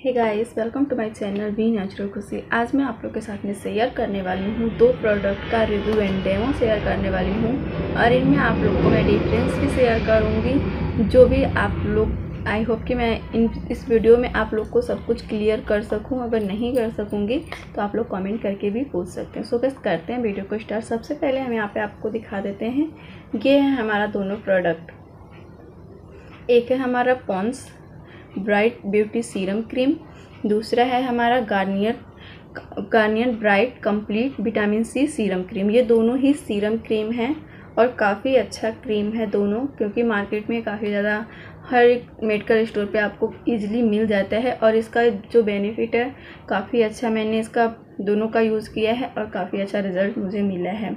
Hey guys welcome to my channel be natural Khushi आज मैं आप लोग के साथ में शेयर करने वाली हूँ दो प्रोडक्ट का रिव्यू एंड डेमो शेयर करने वाली हूँ। और इनमें आप लोग को मैं डिफरेंस भी शेयर करूँगी जो भी आप लोग आई होप कि मैं इन इस वीडियो में आप लोग को सब कुछ क्लियर कर सकूँ अगर नहीं कर सकूँगी तो आप लोग कमेंट करके भी पूछ सकते हैं। सो so, बस करते हैं वीडियो को स्टार्ट सबसे पहले हम यहाँ पे आपको दिखा देते हैं। ये है हमारा दोनों प्रोडक्ट एक है हमारा Pond's bright beauty serum cream. दूसरा है हमारा Garnier Garnier bright complete vitamin C serum cream. ये दोनों ही सीरम क्रीम हैं और काफ़ी अच्छा क्रीम है दोनों, क्योंकि मार्केट में काफ़ी ज़्यादा हर एक मेडिकल स्टोर पे आपको इजीली मिल जाता है और इसका जो बेनिफिट है, काफ़ी अच्छा मैंने इसका, दोनों का यूज़ किया है और काफ़ी अच्छा रिज़ल्ट मुझे मिला है।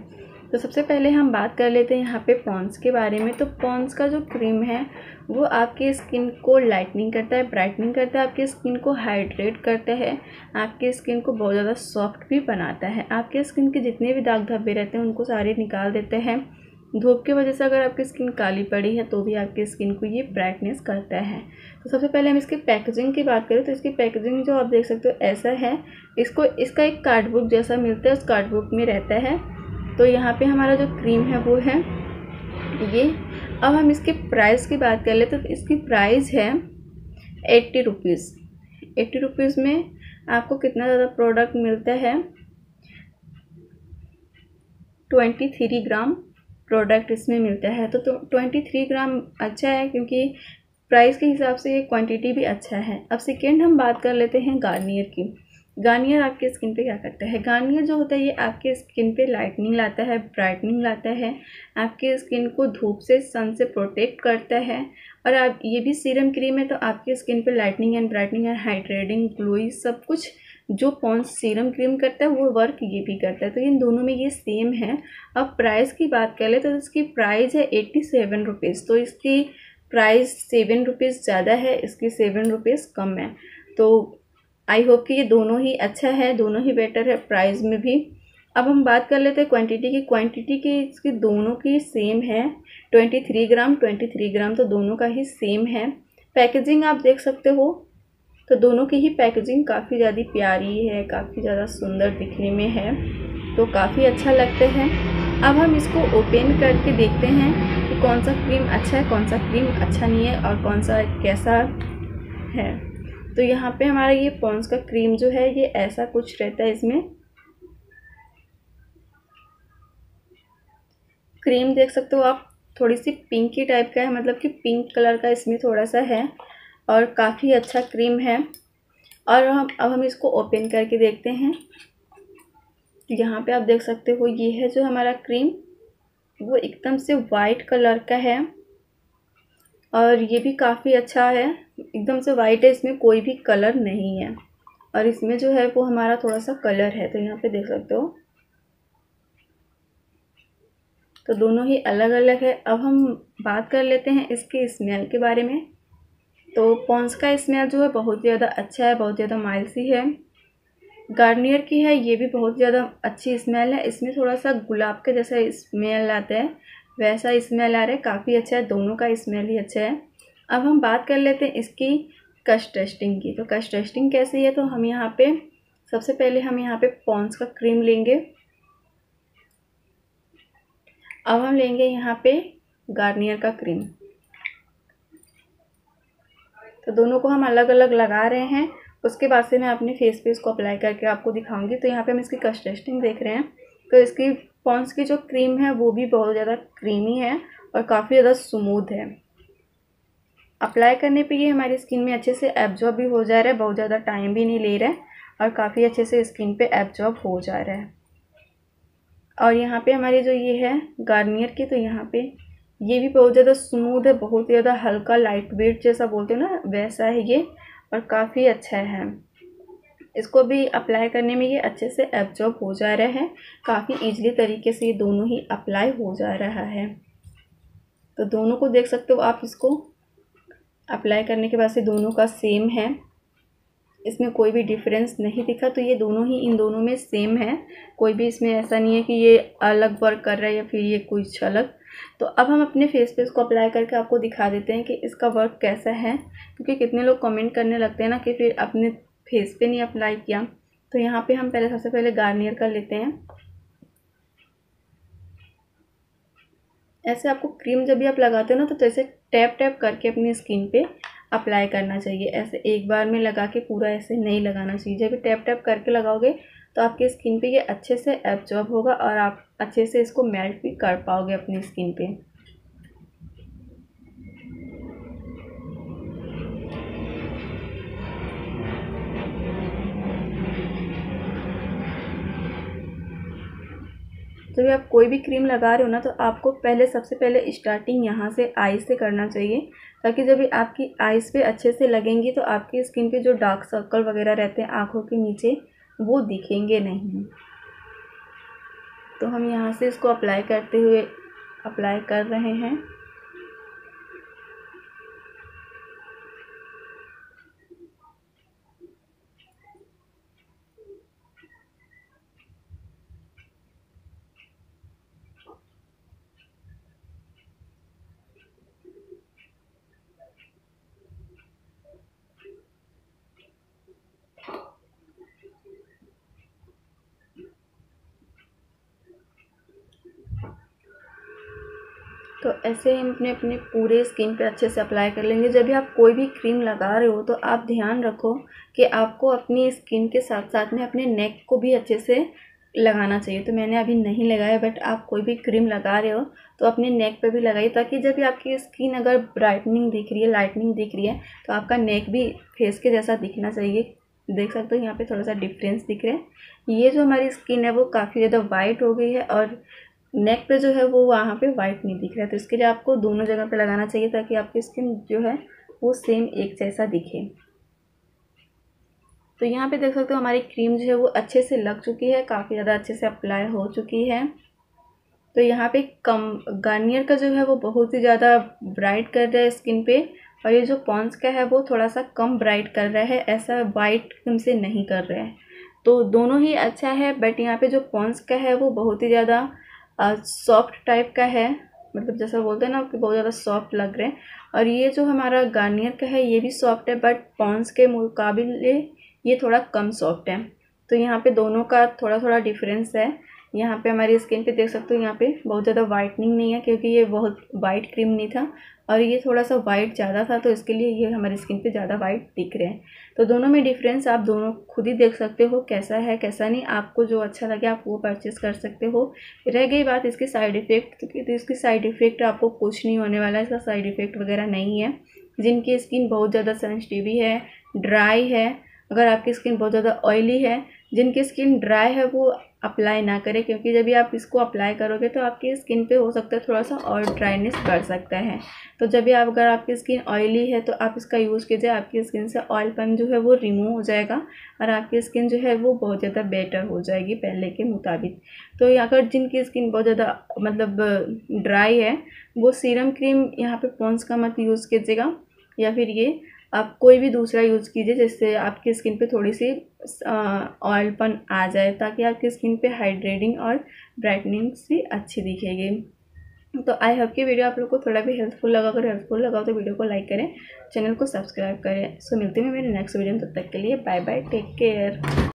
तो सबसे पहले हम बात कर लेते हैं यहाँ पे पॉन्स के बारे में। तो पॉन्स का जो क्रीम है, वो आपकी स्किन को लाइटनिंग करता है ब्राइटनिंग करता है, आपकी स्किन को हाइड्रेट करता है, आपकी स्किन को बहुत ज़्यादा सॉफ्ट भी बनाता है। आपके स्किन के जितने भी दाग धब्बे रहते हैं, उनको सारे निकाल देते हैं। धूप की वजह से अगर आपकी स्किन काली पड़ी है तो भी आपकी स्किन को ये ब्राइटनेस करता है। तो सबसे पहले हम इसकी पैकेजिंग की बात करें तो इसकी पैकेजिंग जो आप देख सकते हो ऐसा है। इसको, इसका एक कार्डबुक जैसा मिलता है, उस कार्डबुक में रहता है। तो यहाँ पे हमारा जो क्रीम है वो है ये। अब हम इसके प्राइस की बात कर ले तो इसकी प्राइस है एट्टी रुपीज़ एट्टी रुपीज़ में आपको कितना ज़्यादा प्रोडक्ट मिलता है? ट्वेंटी थ्री ग्राम प्रोडक्ट इसमें मिलता है। तो ट्वेंटी थ्री ग्राम अच्छा है क्योंकि प्राइस के हिसाब से ये क्वांटिटी भी अच्छा है। अब सेकेंड हम बात कर लेते हैं गार्नियर की। गार्नियर आपके स्किन पे क्या करता है? गार्नियर जो होता है, ये आपके स्किन पे लाइटनिंग लाता है ब्राइटनिंग लाता है, आपके स्किन को धूप से सन से प्रोटेक्ट करता है और आप, ये भी सीरम क्रीम है तो आपके स्किन पे lightening and brightening and hydrating glowy सब कुछ जो पॉन्स सीरम क्रीम करता है, वो वर्क ये भी करता है। तो इन दोनों में ये सेम है। अब प्राइस की बात कर ले तो इसकी प्राइस है एट्टी सेवन रुपीज़ तो इसकी प्राइस सेवन रुपीज़ ज़्यादा है, इसकी सेवन रुपीज़ कम है। तो आई होप कि ये दोनों ही अच्छा है, दोनों ही बेटर है प्राइस में भी। अब हम बात कर लेते हैं क्वांटिटी की। क्वांटिटी की इसकी दोनों की सेम है। Twenty three gram twenty three gram तो दोनों का ही सेम है। पैकेजिंग आप देख सकते हो तो दोनों की ही पैकेजिंग काफ़ी ज़्यादा प्यारी है, काफ़ी ज़्यादा सुंदर दिखने में है तो काफ़ी अच्छा लगता है। अब हम इसको ओपन करके देखते हैं कि कौन सा क्रीम अच्छा है, कौन सा क्रीम अच्छा नहीं है और कौन सा कैसा है। तो यहाँ पे हमारा ये पॉन्स का क्रीम जो है, ये ऐसा कुछ रहता है इसमें। क्रीम देख सकते हो आप थोड़ी सी पिंकी टाइप का है मतलब कि पिंक कलर का इसमें थोड़ा सा है और काफ़ी अच्छा क्रीम है। और हम, अब हम इसको ओपन करके देखते हैं। यहाँ पे आप देख सकते हो, ये है जो हमारा क्रीम, वो एकदम से वाइट कलर का है और ये भी काफ़ी अच्छा है। एकदम से वाइट है, इसमें कोई भी कलर नहीं है। और इसमें जो है, वो हमारा थोड़ा सा कलर है तो यहाँ पे देख सकते हो। तो दोनों ही अलग अलग है। अब हम बात कर लेते हैं इसके स्मेल के बारे में। तो पॉन्स का स्मेल जो है, बहुत ज़्यादा अच्छा है, बहुत ज़्यादा माइल सी है। गार्नियर की है, ये भी बहुत ज़्यादा अच्छी स्मेल है। इसमें थोड़ा सा गुलाब के जैसा स्मेल आता है, वैसा स्मेल आ रहा है। काफ़ी अच्छा है, दोनों का स्मेल ही अच्छा है। अब हम बात कर लेते हैं इसकी कस्ट टेस्टिंग की। तो कस्ट टेस्टिंग कैसी है? तो हम यहाँ पे, सबसे पहले हम यहाँ पे पॉन्स का क्रीम लेंगे। अब हम लेंगे यहाँ पे गार्नियर का क्रीम। तो दोनों को हम अलग अलग लगा रहे हैं। उसके बाद से मैं अपने फेस पे इसको अप्लाई करके आपको दिखाऊँगी। तो यहाँ पे हम इसकी कस्ट टेस्टिंग देख रहे हैं। तो इसकी पॉन्स की जो क्रीम है, वो भी बहुत ज़्यादा क्रीमी है और काफ़ी ज़्यादा स्मूथ है। अप्लाई करने पे ये हमारी स्किन में अच्छे से एब्जॉर्ब भी हो जा रहा है, बहुत ज़्यादा टाइम भी नहीं ले रहा है और काफ़ी अच्छे से स्किन पे एब्जॉर्ब हो जा रहा है। और यहाँ पे हमारी जो ये है गार्नियर की तो यहाँ पे ये भी बहुत ज़्यादा स्मूथ है, बहुत ज़्यादा हल्का लाइट वेट जैसा बोलते हो ना, वैसा है ये और काफ़ी अच्छा है। इसको भी अप्लाई करने में ये अच्छे से एब्जॉर्ब हो जा रहा है, काफ़ी ईजली तरीके से ये दोनों ही अप्लाई हो जा रहा है। तो दोनों को देख सकते हो आप इसको। अप्लाई करने के बाद से दोनों का सेम है। इसमें कोई भी डिफरेंस नहीं दिखा तो ये दोनों ही, इन दोनों में सेम है। कोई भी इसमें ऐसा नहीं है कि ये अलग वर्क कर रहा है या फिर ये कुछ अलग। तो अब हम अपने फेस पे इसको अप्लाई करके आपको दिखा देते हैं कि इसका वर्क कैसा है। क्योंकि कितने लोग कमेंट करने लगते हैं ना कि फिर अपने फेस पे नहीं अप्लाई किया। तो यहाँ पे हम पहले, सबसे पहले गार्नियर कर लेते हैं। ऐसे आपको क्रीम जब भी आप लगाते हो ना तो जैसे टैप टैप करके अपनी स्किन पे अप्लाई करना चाहिए। ऐसे एक बार में लगा के पूरा ऐसे नहीं लगाना चाहिए। जब टैप टैप करके लगाओगे तो आपकी स्किन पे ये अच्छे से एब्जॉर्ब होगा और आप अच्छे से इसको मेल्ट भी कर पाओगे अपनी स्किन पे। जब भी आप कोई भी क्रीम लगा रहे हो ना तो आपको पहले, सबसे पहले स्टार्टिंग यहाँ से आई से करना चाहिए। ताकि जब भी आपकी आइज़ पे अच्छे से लगेंगी तो आपकी स्किन पे जो डार्क सर्कल वगैरह रहते हैं, आँखों के नीचे, वो दिखेंगे नहीं। तो हम यहाँ से इसको अप्लाई करते हुए अप्लाई कर रहे हैं। तो ऐसे हम अपने अपने पूरे स्किन पे अच्छे से अप्लाई कर लेंगे। जब भी आप कोई भी क्रीम लगा रहे हो तो आप ध्यान रखो कि आपको अपनी स्किन के साथ साथ में अपने नेक को भी अच्छे से लगाना चाहिए। तो मैंने अभी नहीं लगाया बट आप कोई भी क्रीम लगा रहे हो तो अपने नेक पे भी लगाइए, ताकि जब भी आपकी स्किन अगर ब्राइटनिंग दिख रही है लाइटनिंग दिख रही है तो आपका नेक भी फेस के जैसा दिखना चाहिए। देख सकते हो यहाँ पे थोड़ा सा डिफरेंस दिख रहा है। ये जो हमारी स्किन है, वो काफ़ी ज़्यादा वाइट हो गई है और नेक पे जो है वो वहाँ पे वाइट नहीं दिख रहा है। तो इसके लिए आपको दोनों जगह पे लगाना चाहिए ताकि आपकी स्किन जो है वो सेम एक जैसा दिखे। तो यहाँ पे देख सकते हो हमारी क्रीम जो है वो अच्छे से लग चुकी है, काफ़ी ज़्यादा अच्छे से अप्लाई हो चुकी है। तो यहाँ पे कम गार्नियर का जो है वो बहुत ही ज़्यादा ब्राइट कर रहा है स्किन पे और ये जो पॉन्स का है वो थोड़ा सा कम ब्राइट कर रहा है, ऐसा वाइट से नहीं कर रहा है। तो दोनों ही अच्छा है बट यहाँ पे जो पॉन्स का है वो बहुत ही ज़्यादा सॉफ्ट टाइप का है। मतलब जैसा बोलते हैं ना कि बहुत ज़्यादा सॉफ्ट लग रहे हैं। और ये जो हमारा गार्नियर का है, ये भी सॉफ्ट है बट पॉन्स के मुकाबले ये थोड़ा कम सॉफ्ट है। तो यहाँ पे दोनों का थोड़ा थोड़ा डिफरेंस है। यहाँ पे हमारी स्किन पे देख सकते हो यहाँ पे बहुत ज़्यादा वाइटनिंग नहीं है क्योंकि ये बहुत वाइट क्रीम नहीं था और ये थोड़ा सा वाइट ज़्यादा था तो इसके लिए ये हमारी स्किन पे ज़्यादा वाइट दिख रहे हैं। तो दोनों में डिफरेंस आप दोनों खुद ही देख सकते हो कैसा है, कैसा नहीं। आपको जो अच्छा लगे आप वो परचेज़ कर सकते हो। रह गई बात इसकी साइड इफ़ेक्ट तो इसकी साइड इफ़ेक्ट आपको कुछ नहीं होने वाला इसका साइड इफ़ेक्ट वगैरह नहीं है। जिनकी स्किन बहुत ज़्यादा सेंसिटिव है ड्राई है, अगर आपकी स्किन बहुत ज़्यादा ऑयली है, जिनकी स्किन ड्राई है वो अप्लाई ना करें, क्योंकि जब भी आप इसको अप्लाई करोगे तो आपकी स्किन पे हो सकता है थोड़ा सा और ड्राइनेस बढ़ सकता है। तो जब भी आप, अगर आपकी स्किन ऑयली है तो आप इसका यूज़ कीजिए, आपकी स्किन से ऑयलपन जो है वो रिमूव हो जाएगा और आपकी स्किन जो है वो बहुत ज़्यादा बेटर हो जाएगी पहले के मुताबिक। तो अगर जिनकी स्किन बहुत ज़्यादा मतलब ड्राई है, वो सीरम क्रीम यहाँ पर पॉन्स का मत यूज़ कीजिएगा या फिर ये आप कोई भी दूसरा यूज़ कीजिए जिससे आपकी स्किन पे थोड़ी सी ऑयलपन आ जाए ताकि आपकी स्किन पे हाइड्रेटिंग और ब्राइटनिंग सी अच्छी दिखेगी। तो आई होप कि वीडियो आप लोग को थोड़ा भी हेल्पफुल लगा। अगर हेल्पफुल लगा तो वीडियो को लाइक करें चैनल को सब्सक्राइब करें। सो मिलते हैं मेरे नेक्स्ट वीडियो में, तब तक के लिए बाय बाय टेक केयर